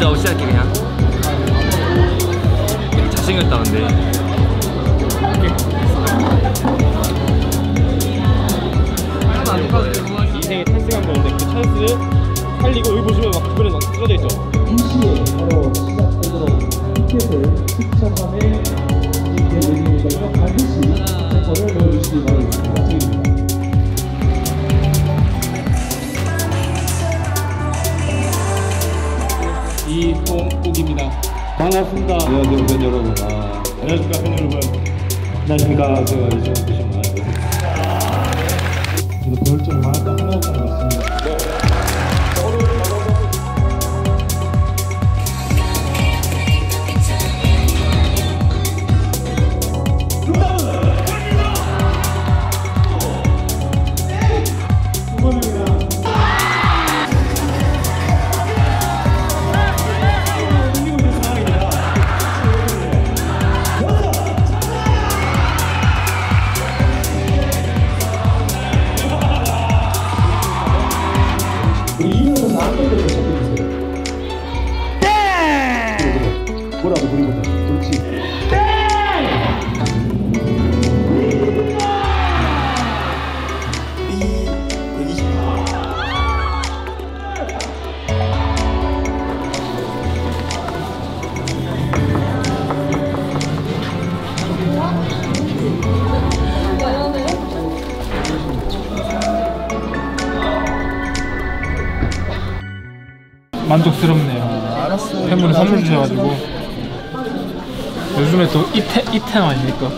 무시할게 그냥. 잘생겼다 근데. 인생에 찬스가 한 건데 그 찬스 살리고 여기 보시면 막 주변에 막 쓰러져 있죠. 동시에 바로 시작되도록 티켓을 추첨함에 이렇게 내리니까요 반드시 템퍼를 이홍욱입니다. 반갑습니다. 안녕하세요, 팬 여러분. 아, 안녕하십니까 팬 여러분. 안녕하십니까. 제가 이종 드시면 저도 배울 점이 많았다 하나도 안 왔습니다. 이면서 안 걸려서 적어주세요. 땡! 뭐라고 부르면 돼? 그렇지. 만족스럽네요. 팬분이 선물 주셔가지고 요즘에 또 이태 이템 아닙니까?